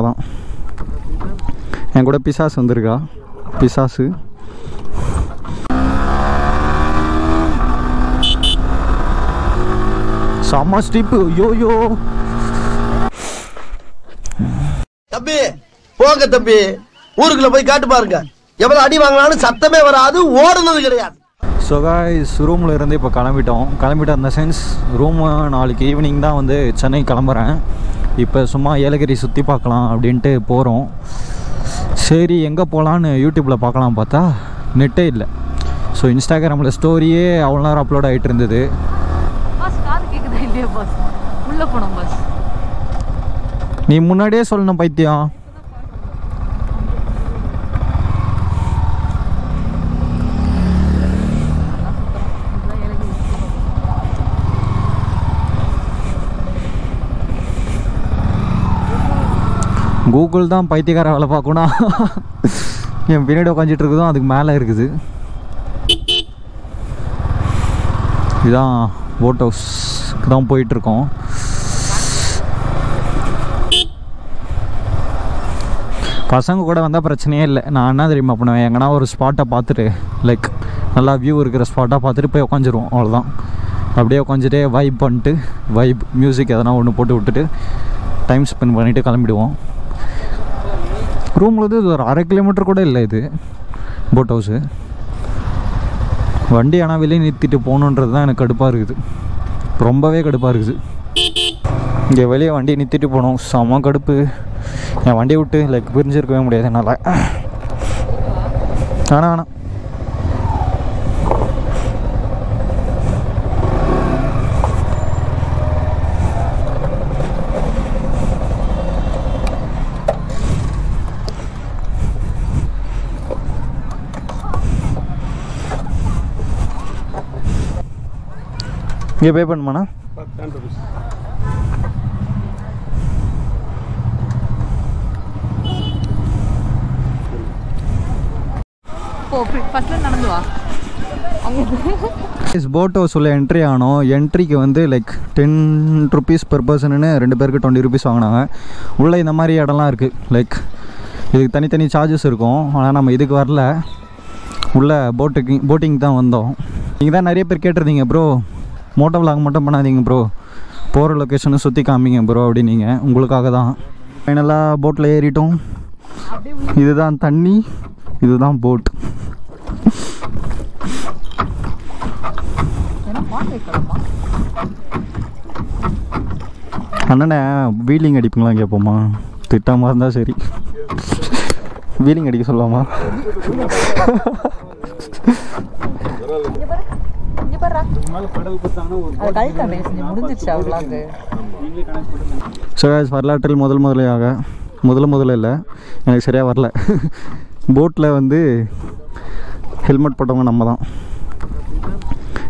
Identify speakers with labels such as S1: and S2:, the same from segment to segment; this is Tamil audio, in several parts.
S1: அதான். என் கூட பிசாசு வந்திருக்கா? பிசாசு. செம்ம ஸ்டீப்பு யோயோ
S2: தம்பி போங்க தம்பி. ஊருக்குள்ள போய் காட்டு பாருங்க. எவ்வளவு அடி வாங்கினாலும் சத்தமே வராது ஓடுனது கிடையாது.
S1: ஸோ காய்ஸ் ரூமில் இருந்து இப்போ கிளம்பிட்டோம். கிளம்பிட்டோம் அந்த சென்ஸ் ரூம் நாளைக்கு ஈவினிங் தான் வந்து சென்னை கிளம்புறேன். இப்போ சும்மா ஏலகிரி சுற்றி பார்க்கலாம் அப்படின்ட்டு போகிறோம் சரி எங்கே போகலான்னு யூடியூப்பில் பார்க்கலாம் பார்த்தா நெட்டே இல்லை. ஸோ இன்ஸ்டாகிராமில் ஸ்டோரியே அவ்வளோ நேரம் அப்லோட் ஆகிட்டு இருந்தது. நீ முன்னாடியே சொல்லணும் பைத்தியம். கூகுள் தான் பைத்தியக்கார வேலை பார்க்கணும் என் பின்னாடி உட்காந்துட்டு இருக்குதோ அதுக்கு மேலே இருக்குது. இதுதான் போட் ஹவுஸ்க்கு தான் போயிட்டுருக்கோம் பசங்க கூட வந்தால் பிரச்சனையே இல்லை. நான் என்ன தெரியுமா பண்ணுவேன்? எங்கன்னா ஒரு ஸ்பாட்டை பார்த்துட்டு லைக் நல்லா வியூ இருக்கிற ஸ்பாட்டாக பார்த்துட்டு போய் உட்காந்துருவோம் அவ்வளோதான் அப்படியே உட்காந்துட்டே வைப் பண்ணிட்டு வைப் மியூசிக் எதனா ஒன்று போட்டு விட்டுட்டு டைம் ஸ்பெண்ட் பண்ணிவிட்டு கிளம்பிடுவோம். ரூமில் இது ஒரு அரை கிலோமீட்டர் கூட இல்லை இது போட் ஹவுஸு வண்டி ஆனால் வெளியே நிறுத்திட்டு போகணுன்றது தான் எனக்கு கடுப்பாக இருக்குது. ரொம்பவே கடுப்பாக இருக்குது. இங்கே வெளியே வண்டியை நிறுத்திட்டு போகணும். செம கடுப்பு. என் வண்டியை விட்டு லைக் பிரிஞ்சிருக்கவே முடியாது என்னால். ஆனால் ஆனால் இங்கே பே பண்ணுமாண்ணா?
S3: போ ஃபர்ஸ்ட்ல நடந்து வா.
S1: இஸ் போட் ஹவுஸ் உள்ள என்ட்ரி ஆனோம். என்ட்ரிக்கு வந்து லைக் டென் ருபீஸ் பெர் பர்சனுன்னு ரெண்டு பேருக்கு டுவெண்ட்டி ருபீஸ் வாங்கினாங்க. உள்ளே இந்த மாதிரி இடம்லாம் இருக்குது லைக் இதுக்கு தனித்தனி சார்ஜஸ் இருக்கும். ஆனால் நம்ம இதுக்கு வரல. உள்ள போட்டுக்கு போட்டிங் தான் வந்தோம். நீங்கள் தான் நிறைய பேர் கேட்டிருந்தீங்க ப்ரோ மோட்டோ விளாக் மட்டும் பண்ணாதீங்க ப்ரோ போகிற லொக்கேஷனை சுற்றி காமிங்க ப்ரோ அப்படின்னீங்க. உங்களுக்காக தான். ஃபைனலாக போட்டில் ஏறிட்டோம். இதுதான் தண்ணி இதுதான் போட் அண்ணனே வீலிங் அடிப்பீங்களா கேட்போமா திட்டாமல் இருந்தால் சரி. வீலிங் அடிக்க சொல்லாமா?
S3: பாரு செஞ்சு முடிஞ்சிருச்சு
S1: சிவகாஜ் வரலாற்றில் முதல் முதலையாக முதல்ல முதல்ல இல்லை எனக்கு சரியாக வரல. போட்டில் வந்து ஹெல்மெட் போட்டவங்க நம்ம தான்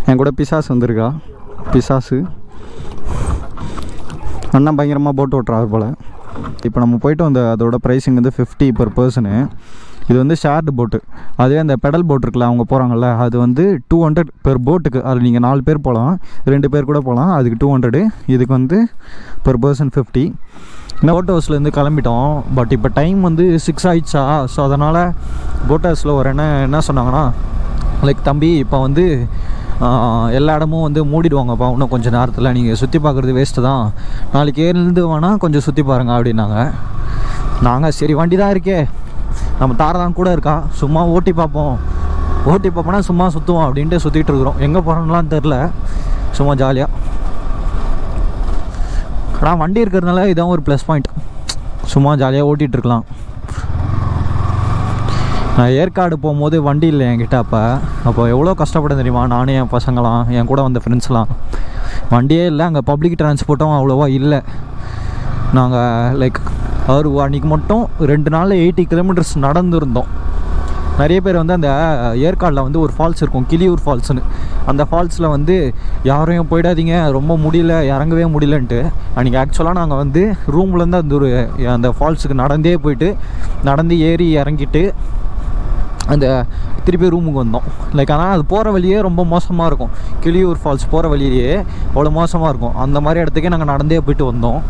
S1: என் கூட பிசாசு வந்திருக்கா? பிசாசு. அண்ணா பயங்கரமாக போட் ஓட்டுறாரு போல். இப்போ நம்ம போயிட்டு வந்த அதோட ப்ரைஸிங் வந்து ஃபிஃப்டி per பர்சனு இது வந்து ஷேர்டு போட்டு அதே அந்த பெடல் போட் இருக்குல்ல அவங்க போகிறாங்கல்ல அது வந்து டூ ஹண்ட்ரட் பெர் போட்டுக்கு அதில் நீங்கள் நாலு பேர் போகலாம் ரெண்டு பேர் கூட போகலாம் அதுக்கு டூ ஹண்ட்ரடு இதுக்கு வந்து பெர் பர்சன் ஃபிஃப்டி இன்னும் போட் ஹவுஸ்லேருந்து கிளம்பிட்டோம் பட் இப்போ டைம் வந்து சிக்ஸ் ஆயிடுச்சா? ஸோ அதனால் போட் ஹவுஸில் ஒரு என்ன என்ன சொன்னாங்கன்னா லைக் தம்பி இப்போ வந்து எல்லா இடமும் வந்து மூடிடுவாங்கப்பா இன்னும் கொஞ்சம் நேரத்தில். நீங்கள் சுற்றி பார்க்குறது வேஸ்ட்டு தான். நாளைக்கு ஏறிலேருந்து வேணால் கொஞ்சம் சுற்றி பாருங்க அப்படின்னாங்க. நாங்கள் சரி வண்டி தான் இருக்கே. நம்ம தாரதான் கூட இருக்கா? சும்மா ஓட்டி பார்ப்போம். ஓட்டி பார்ப்போம்னா சும்மா சுற்றுவோம் அப்படின்ட்டு சுற்றிட்டு இருக்கிறோம். எங்கே போகிறோம்லாம் தெரில. சும்மா ஜாலியாக ஆனால் வண்டி இருக்கிறதுனால இதான் ஒரு ப்ளஸ் பாயிண்ட் சும்மா ஜாலியாக ஓட்டிகிட்டு இருக்கலாம். நான் ஏற்காடு போகும்போது வண்டி இல்லை என்கிட்ட அப்போ. அப்போ எவ்வளோ கஷ்டப்பட தெரியுமா? நானும் என் பசங்களாம் என் கூட வந்த ஃப்ரெண்ட்ஸ்லாம் வண்டியே இல்லை. அங்கே பப்ளிக் டிரான்ஸ்போர்ட்டும் அவ்வளோவா இல்லை. நாங்கள் லைக் அவர் அன்றைக்கி மட்டும் ரெண்டு நாளில் எயிட்டி கிலோமீட்டர்ஸ் நடந்துருந்தோம். நிறைய பேர் வந்து அந்த ஏற்காடில் வந்து ஒரு ஃபால்ஸ் இருக்கும் கிளியூர் ஃபால்ஸ்னு அந்த ஃபால்ஸில் வந்து யாரையும் போயிடாதீங்க ரொம்ப முடியல இறங்கவே முடியலன்ட்டு. அன்றைக்கி ஆக்சுவலாக நாங்கள் வந்து ரூம்லேருந்து அந்த ஒரு அந்த ஃபால்ஸுக்கு நடந்தே போயிட்டு நடந்து ஏறி இறங்கிட்டு அந்த திருப்பி ரூமுக்கு வந்தோம். லைக் ஆனால் அது போகிற வழியே ரொம்ப மோசமாக இருக்கும். கிளியூர் ஃபால்ஸ் போகிற வழியிலேயே அவ்வளோ மோசமாக இருக்கும். அந்த மாதிரி இடத்துக்கே நாங்கள் நடந்தே போயிட்டு வந்தோம்.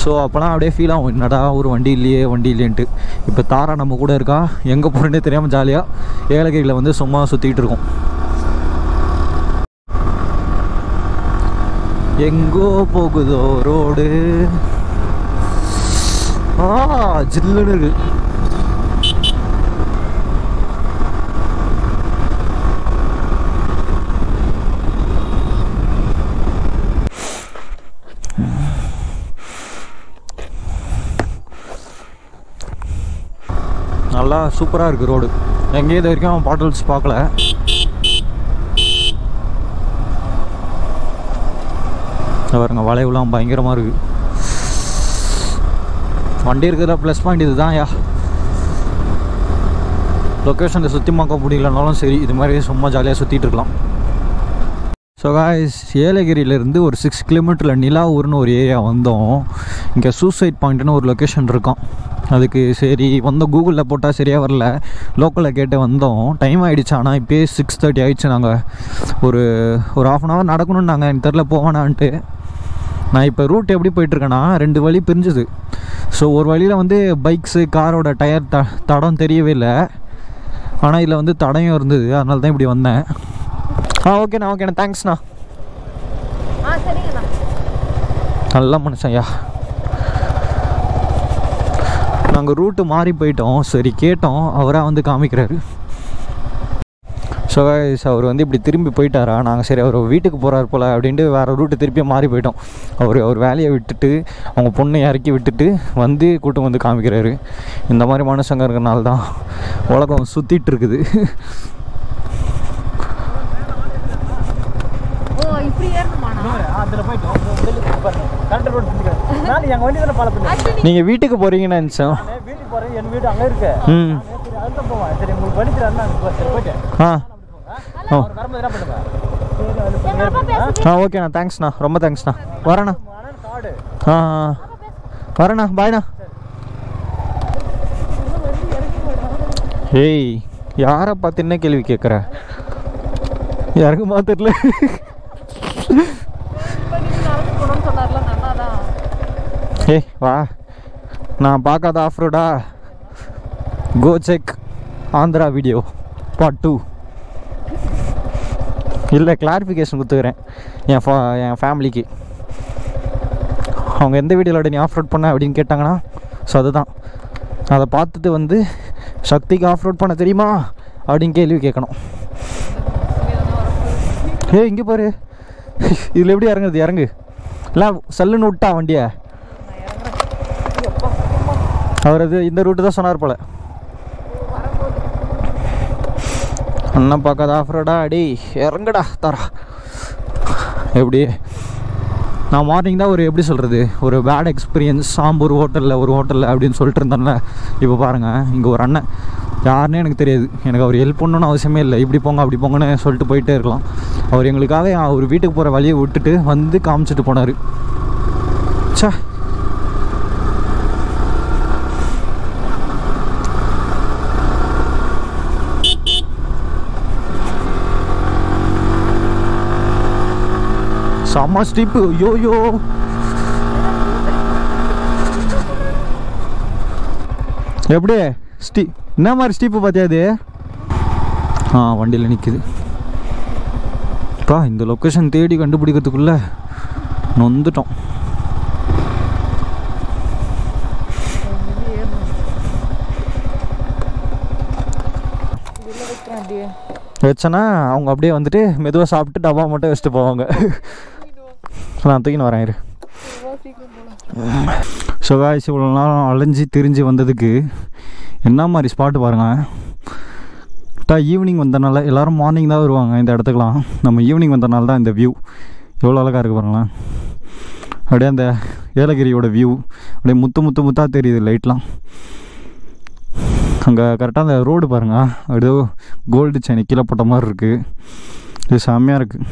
S1: ஸோ அப்போலாம் அப்படியே ஃபீல் ஆகும். என்னடா ஒரு வண்டி இல்லையே வண்டி இல்லையன்ட்டு. இப்போ தாரா நம்ம கூட இருக்கா? எங்கே போகிறேன்னே தெரியாமல் ஜாலியாக ஏலகிரியில் வந்து சும்மா சுற்றிக்கிட்டு இருக்கோம். எங்கோ போகுதோ ரோடு. ஆ ஜில்லுன்னு இருக்குது நல்லா சூப்பராக இருக்குது ரோடு. எங்கேயும் இது வரைக்கும் பாட்டில்ஸ் பார்க்கல. பாருங்க வளைவுலாம் பயங்கரமாக இருக்குது வண்டி இருக்கிற ப்ளஸ் பாயிண்ட் இதுதான் யா. லொக்கேஷனில் சுற்றி பார்க்க முடியலனாலும் சரி இது மாதிரி சும்மா ஜாலியாக சுற்றிட்டு இருக்கலாம். ஸோ காய்ஸ் ஏலகிரியிலேருந்து ஒரு சிக்ஸ் கிலோமீட்டரில் நிலாவூர்னு ஒரு ஏரியா வந்தோம். இங்கே சூசைட் பாயிண்ட்னு ஒரு லொக்கேஷன் இருக்கும். அதுக்கு சரி வந்தோம் கூகுளில் போட்டால் சரியாக வரல. லோக்கலில் கேட்டு வந்தோம். டைம் ஆகிடுச்சு ஆனால் இப்போயே சிக்ஸ் தேர்ட்டி ஆயிடுச்சு நாங்கள் ஒரு ஒரு ஆஃப் அன் ஹவர் நடக்கணும்னு நாங்கள் எனக்கு தெரில போவானான்ட்டு நான் இப்போ ரூட் எப்படி போயிட்டுருக்கேன்னா ரெண்டு வழி பிரிஞ்சுது. ஸோ ஒரு வழியில் வந்து பைக்ஸு காரோட டயர் த தடம் தெரியவே இல்லை. ஆனால் இதில் வந்து தடையும் இருந்தது. அதனால தான் இப்படி வந்தேன். ஆ ஓகேண்ணா ஓகேண்ணா தேங்க்ஸ்ண்ணா நல்ல மனுஷன்யா. நாங்கள் ரூட்டு மாறி போயிட்டோம். சரி கேட்டோம். அவராக வந்து காமிக்கிறாரு. ஸோ அவர் வந்து இப்படி திரும்பி போயிட்டாரா? நாங்கள் சரி அவர் வீட்டுக்கு போகிறார் போல் அப்படின்ட்டு வேறு ரூட்டு திருப்பி மாறி போயிட்டோம். அவர் அவர் வேலையை விட்டுட்டு அவங்க பொண்ணை இறக்கி விட்டுட்டு வந்து கூட்டம் வந்து காமிக்கிறாரு. இந்த மாதிரி மனுஷங்க இருக்கிறனால தான் உலகம் சுற்றிட்டு இருக்குது
S3: ஓ இப்படி ஏறணுமாண்ணா
S4: அதில் போயிட்டோம் கரெக்டாக ரோடு பிடிக்கிறேன் நான் எங்கள் வண்டி தானே பாலத்தில்
S1: நீங்கள் வீட்டுக்கு போகிறீங்கன்னு நினச்சோம்
S4: வீட்டுக்கு என் வீடு அங்கே இருக்கு. சரி உங்களுக்கு
S1: ஆ. ஓகேண்ணா. தேங்க்ஸ்ண்ணா ரொம்ப தேங்க்ஸ்ண்ணா வரேண்ணா. ஆ. வரேண்ணா. பாய்ண்ணா ஏய் யாரை பார்த்து என்ன கேள்வி கேட்குற யாருக்கும் பார்த்துடல ஏய் வா. நான் பார்க்காத ஆஃப்ரோடா கோசெக் கோ செக் ஆந்திரா வீடியோ பார்ட் டூ இல்லை கிளாரிஃபிகேஷன் கொடுத்துக்கிறேன். என் ஃபா என் ஃபேமிலிக்கு அவங்க எந்த வீடியோவில் நீ ஆஃப் ரோட் பண்ண அப்படின்னு கேட்டாங்கன்னா ஸோ அதுதான். அதை பார்த்துட்டு வந்து சக்திக்கு ஆஃப்ரோட் பண்ண தெரியுமா? அப்படின்னு கேள்வி கேட்கணும். ஏய் இங்கே பாரு. இதில் எப்படி இறங்குறது? இறங்கு. இல்லை சல்லுன்னு விட்டா வண்டியை. அவர் அது இந்த ரூட்டு தான் சொன்னார் போல. அண்ணன் பார்க்காத ஆஃப்ரோடா அடி இறங்குடா தரா. எப்படி? நான் மார்னிங் தான் ஒரு எப்படி சொல்கிறது ஒரு பேட் எக்ஸ்பீரியன்ஸ் சாம்பூர் ஹோட்டலில் ஒரு ஹோட்டலில் அப்படின்னு சொல்லிட்டு இருந்தேன்ல. இப்போ பாருங்கள் இங்கே ஒரு அண்ணன். யாருன்னு எனக்கு தெரியாது. எனக்கு அவர் ஹெல்ப் பண்ணணும்னு அவசியமே இல்லை. இப்படி போங்க அப்படி போங்கன்னு சொல்லிட்டு போயிட்டே இருக்கலாம். அவர் எங்களுக்காக அவர் வீட்டுக்கு போகிற வழியை விட்டுட்டு வந்து காமிச்சிட்டு போனார். சா செம்ம ஸ்டீப்பு யோயோ எப்படி? ஸ்டீ என்ன மாதிரி ஸ்டீப்பு பார்த்தியா அது ஆ வண்டியில் நிற்குது பா இந்த லொக்கேஷன் தேடி கண்டுபிடிக்கிறதுக்குள்ள நொந்துட்டோம். வச்சேன்னா அவங்க அப்படியே வந்துட்டு மெதுவாக சாப்பிட்டு டப்பா மட்டும் வச்சுட்டு போவாங்க. நான் தூக்கின்னு வரேன் இரு. ஸோ காய்ஸ் இவ்வளோ நேரம் அலைஞ்சு திரிஞ்சு வந்ததுக்கு என்ன மாதிரி ஸ்பாட்டு பாருங்கள் கரெக்டாக ஈவினிங் வந்தனால எல்லோரும் மார்னிங் தான் வருவாங்க இந்த இடத்துக்குலாம் நம்ம ஈவினிங் வந்தனால தான் இந்த வியூ எவ்வளோ அழகாக இருக்குது பாருங்களேன். அப்படியே அந்த ஏலகிரியோட வியூ அப்படியே முத்து முத்து முத்தாக தெரியுது லைட்லாம் அங்கே கரெக்டாக அந்த ரோடு பாருங்க. அப்படியே கோல்டு சென்னை கீழே போட்ட மாதிரி இருக்குது இது செம்மையாக இருக்குது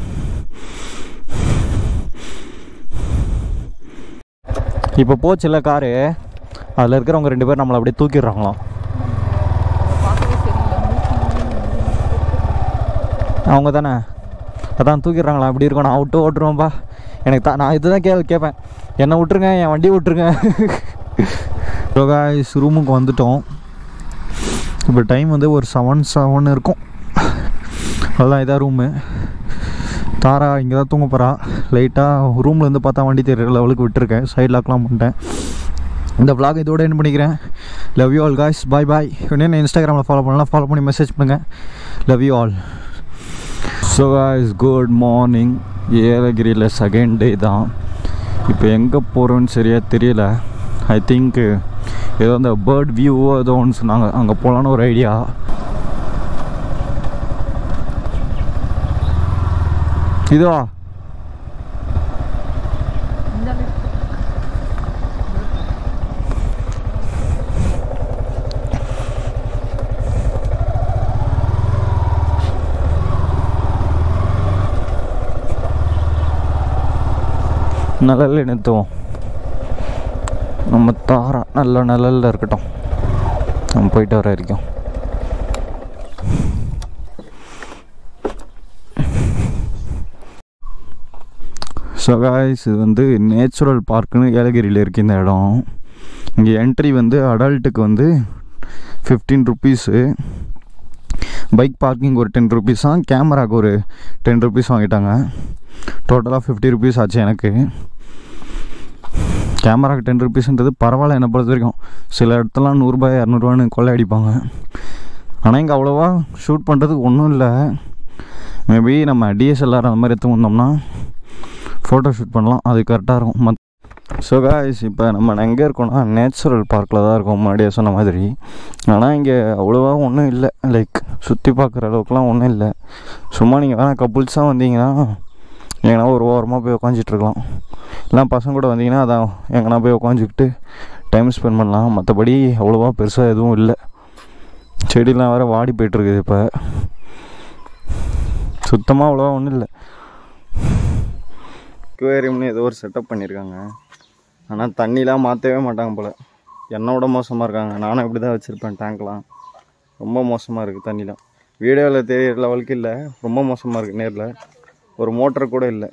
S1: இப்போ போச்சுல்ல காரு அதில் இருக்கிறவங்க ரெண்டு பேர் நம்மளை அப்படியே தூக்கிடுறாங்களாம். அவங்க தானே அதான் தூக்கிடுறாங்களா? அப்படி இருக்கும் நான் விட்டு ஓட்டுருவேன்ப்பா எனக்கு தான் நான் இதுதான் கே கேட்பேன் என்னை விட்டுருங்க என் வண்டி விட்டுருங்க. காய்ஸ் ரூமுக்கு வந்துட்டோம். இப்போ டைம் வந்து ஒரு செவன் செவன் இருக்கும். அதுதான் இதான் ரூமு தாரா இங்கே தான் தூங்க போகிறா லைட்டாக ரூம்லேருந்து பார்த்தா வண்டி தெரியுற லெவலுக்கு விட்டுருக்கேன். சைட் லாக்லாம் பண்ணிட்டேன். இந்த விளாக் இதோட என்ன பண்ணிக்கிறேன். Love you all guys bye bye இன்னும் இன்ஸ்டாகிராமில் ஃபாலோ பண்ணலாம் ஃபாலோ பண்ணி மெசேஜ் பண்ணுங்கள் love you all so guys good morning ஏலகிரியில் second day தான். இப்போ எங்கே போகிறோன்னு சரியாக தெரியல. ஐ திங்க் ஏதோ அந்த பேர்ட் வியூவோ ஏதோ ஒன்று சொன்னாங்க. அங்கே போகலான்னு ஒரு ஐடியா இதுவா நிழல் நிறுத்துவோம். நம்ம தாரா நல்ல நிழலில் இருக்கட்டும். நம்ம போயிட்டு வர வரைக்கும். ஸோ காய்ஸ் இது வந்து நேச்சுரல் பார்க்குன்னு ஏலகிரியில் இருக்குது இந்த இடம். இங்கே என்ட்ரி வந்து அடல்ட்டுக்கு வந்து ஃபிஃப்டீன் ருப்பீஸு பைக் பார்க்கிங் ஒரு டென் ருபீஸாக கேமராக்கு ஒரு டென் ருபீஸ் வாங்கிட்டாங்க. டோட்டலாக ஃபிஃப்டி ருபீஸ் ஆச்சு எனக்கு. கேமராக்கு டென் ருபீஸ்ன்றது பரவாயில்ல என்னை பொறுத்த வரைக்கும். சில இடத்துலாம் நூறுரூபா இரநூறுவான்னு கொள்ளை அடிப்பாங்க. ஆனால் இங்கே அவ்வளோவா ஷூட் பண்ணுறதுக்கு ஒன்றும் இல்லை. மேபி நம்ம டிஎஸ்எல்ஆர் அந்த மாதிரி எடுத்து வந்தோம்னா ஃபோட்டோ ஷூட் பண்ணலாம். அது கரெக்டாக இருக்கும். மத் ஸோ காய்ஸ் இப்போ நம்ம எங்கே இருக்கோம்னா நேச்சுரல் பார்க்கில் தான் இருக்கோம் முன்னாடியே சொன்ன மாதிரி. ஆனால் இங்கே அவ்வளோவா ஒன்றும் இல்லை. லைக் சுற்றி பார்க்குற அளவுக்குலாம் ஒன்றும் இல்லை. சும்மா நீங்கள் வேணால் கப்புள்ஸாக வந்தீங்கன்னா எங்கன்னா ஒரு ஓரமாக போய் உட்காந்துட்டு இருக்கலாம். இல்லை பசங்க கூட வந்தீங்கன்னா அதான் எங்கன்னா போய் உட்காந்துக்கிட்டு டைம் ஸ்பெண்ட் பண்ணலாம். மற்றபடி அவ்வளோவா பெருசாக எதுவும் இல்லை. செடிலாம் வேறு வாடி போயிட்டுருக்குது இப்போ. சுத்தமாக அவ்வளோவா ஒன்றும் இல்லை. அக்வேரியம்னு ஏதோ ஒரு செட்டப் பண்ணியிருக்காங்க ஆனால் தண்ணிலாம் மாற்றவே மாட்டாங்க போல். என்னோட மோசமாக இருக்காங்க. நானும் இப்படி தான் வச்சுருப்பேன் டேங்க்லாம் ரொம்ப மோசமாக இருக்குது தண்ணிலாம். வீடியோவில் தெரியிற லெவலுக்கு இல்லை. ரொம்ப மோசமாக இருக்குது நேரில். ஒரு மோட்டர் கூட இல்லை.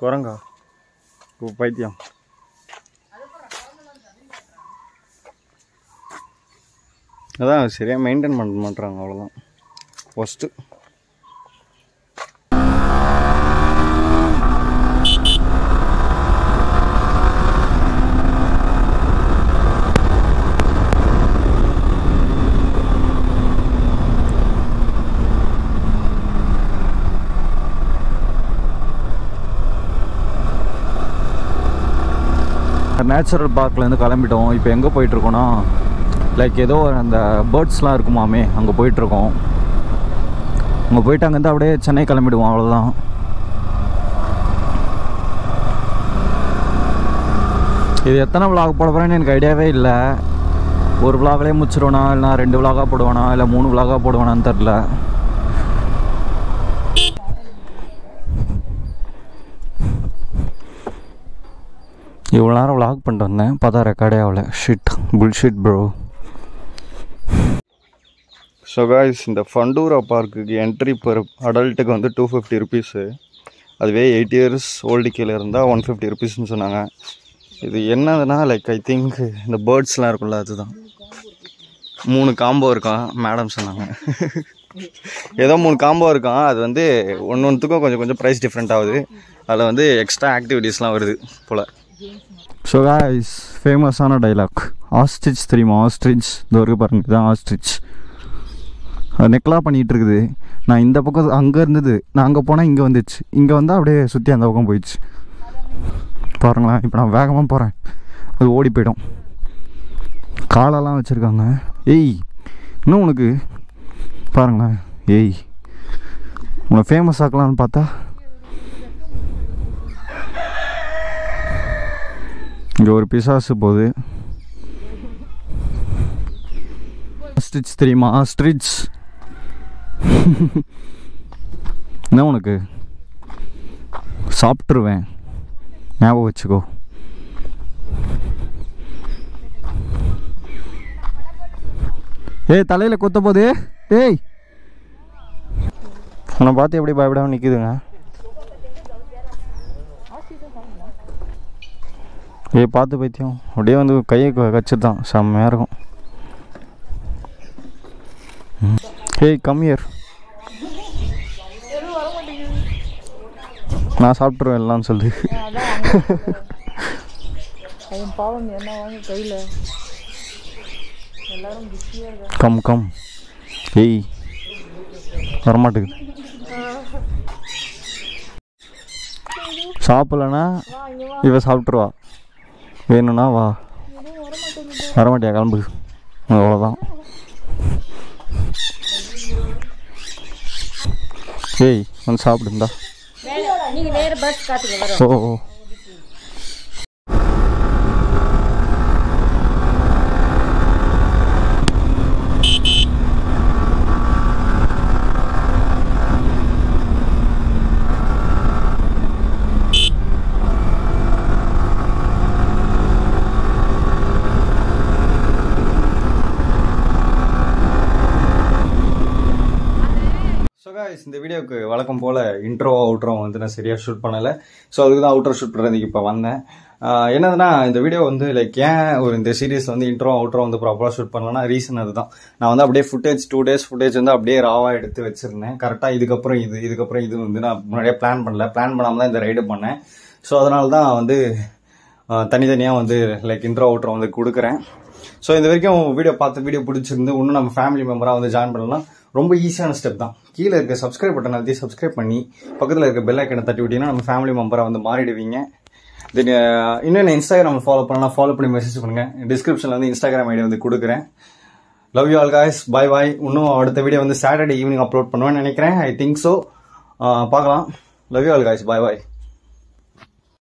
S1: குரங்கா? ஓ பைத்தியம். அதான் சரியாக மெயின்டைன் பண்ண மாட்டுறாங்க அவ்வளோதான் ஃபஸ்ட்டு நேச்சுரல் பார்க்லேருந்து கிளம்பிட்டோம். இப்போ எங்கே போயிட்டுருக்கோன்னா லைக் ஏதோ அந்த பேர்ட்ஸ்லாம் இருக்குமாமே அங்கே போயிட்டுருக்கோம். அங்கே போயிட்டு அங்கேருந்து அப்படியே சென்னை கிளம்பிடுவோம் அவ்வளோதான் இது எத்தனை விலாக் போட போகிறேன்னு எனக்கு ஐடியாவே இல்லை. ஒரு விலாக்லேயே முடிச்சிருவேனா இல்லைனா ரெண்டு விலாகாக போடுவானா இல்லை மூணு விலாகாக போடுவானான்னு தெரில இவ்வளோ நேரம் லாக் பண்ணிட்டு வந்தேன். பார்த்தா ரெக்கார்டே ஆகல. Shit bullshit bro so guys இந்த ஃபண்டூரா பார்க்குக்கு என்ட்ரி பர் அடல்ட்டுக்கு வந்து டூ ஃபிஃப்டி ருபீஸு அதுவே எயிட் இயர்ஸ் ஓல்டு கீழே இருந்தால் ஒன் ஃபிஃப்டி ருபீஸ்னு சொன்னாங்க. இது என்னதுன்னா லைக் ஐ திங்க் இந்த பேர்ட்ஸ்லாம் இருக்கும்ல அதுதான். மூணு காம்போ இருக்கான் மேடம் சொன்னாங்க. ஏதோ மூணு காம்போ இருக்கான் அது வந்து ஒன்று ஒன்றுத்துக்கும் கொஞ்சம் கொஞ்சம் ப்ரைஸ் டிஃப்ரெண்ட் ஆகுது. அதில் வந்து எக்ஸ்ட்ரா ஆக்டிவிட்டீஸ்லாம் வருது போல். ஸோ இஸ் ஃபேமஸான டைலாக் ஆஸ்ட்ரிச் தெரியுமா ஆஸ்ட்ரிச் இந்த ஒரு பாருங்க இதுதான் ஆஸ்ட்ரிச் அது நெக்லாக பண்ணிகிட்டு இருக்குது நான் இந்த பக்கம் அங்கே இருந்தது நான் அங்கே போனால் இங்கே வந்துச்சு இங்கே வந்தால் அப்படியே சுற்றி அந்த பக்கம் போயிடுச்சு பாருங்களேன் இப்போ நான் வேகமாக போகிறேன் அது ஓடி போயிடும் காலெல்லாம் வச்சுருக்காங்க ஏய் இன்னும் உனக்கு பாருங்களேன் ஏய் உன்னை ஃபேமஸ் ஆக்கலான்னு பார்த்தா இங்கே ஒரு பிசாசு போகுது. ஸ்ட்ரிச் தெரியுமா? ஸ்ட்ரிச் என்ன உனக்கு? சாப்பிட்ருவேன் ஞாபகம் வச்சுக்கோ. ஏய் தலையில் கொத்த போகுது. ஏய். உன்னை பார்த்து எப்படி பயப்படாமல் நிற்குதுங்க ஏய் பார்த்து பைத்தியம். அப்படியே வந்து கையை கச்சிருதான் தான் செம்மையாக இருக்கும். ஏய் கம்மியர் நான் சாப்பிட்ருவேன் எல்லாம் சொல்லு.
S3: பாவம் என்ன வாங்க கையில் எல்லாரும்
S1: கம் கம் ஏய் வரமாட்டேங்குது. சாப்பிடலன்னா இவ சாப்பிட்ருவா வேணும்னா வா. வரமாட்டியா கிளம்பு. அவ்வளோதான் ஏய் வந்து சாப்பிடுந்தா ஓ ஓ ஸோ காய்ஸ் இந்த வீடியோக்கு வழக்கம் போல் இன்ட்ரோ அவுட்ரோ வந்து நான் சரியாக ஷூட் பண்ணலை. ஸோ அதுக்கு தான் அவுட்ரோ ஷூட் பண்ணுறதுக்கு இப்போ வந்தேன். என்னதுன்னா இந்த வீடியோ வந்து லைக் ஏன் ஒரு இந்த சீரீஸ் வந்து இன்ட்ரோ அவுட்ரோ வந்து ப்ராப்பராக ஷூட் பண்ணலன்னா ரீசன் அதுதான். நான் வந்து அப்படியே ஃபுட்டேஜ் டூ டேஸ் ஃபுட்டேஜ் வந்து அப்படியே ராவாக எடுத்து வச்சிருந்தேன். கரெக்டாக இதுக்கப்புறம் இது இதுக்கப்புறம் இது வந்து நான் முன்னாடியே பிளான் பண்ணல. பிளான் பண்ணாமல் தான் இந்த ரைடு பண்ணேன். ஸோ அதனால தான் வந்து தனித்தனியாக வந்து லைக் இன்ட்ரோ அவுட்ரோ வந்து கொடுக்குறேன். ஸோ இந்த வரைக்கும் வீடியோ பார்த்து வீடியோ பிடிச்சிருந்து இன்னும் நம்ம ஃபேமிலி மெம்பராக வந்து ஜாயின் பண்ணலாம். ரொம்ப ஈஸியான ஸ்டெப் தான். கீழே இருக்க சப்ஸ்கிரைப் பட்டன் அழுத்தி சப்ஸ்கிரைப் பண்ணி பக்கத்தில் இருக்க பெல் ஐக்கனை தட்டி விட்டீங்கன்னா நம்ம ஃபேமிலி மெம்பராக வந்து மாறிடுவீங்க. தென் இன்னும் இன்ஸ்டாகிராம் ஃபாலோ பண்ணலாம். ஃபாலோ பண்ணி மெசேஜ் பண்ணுங்கள் டிஸ்கிரிப்ஷனில் வந்து இன்ஸ்டாகிராம் ஐடி வந்து கொடுக்குறேன். Love you all guys bye bye இன்னும் அடுத்த வீடியோ வந்து சாட்டர்டே ஈவினிங் அப்லோட் பண்ணுவேன்னு நினைக்கிறேன். ஐ திங்க் ஸோ பார்க்கலாம். Love you all guys bye bye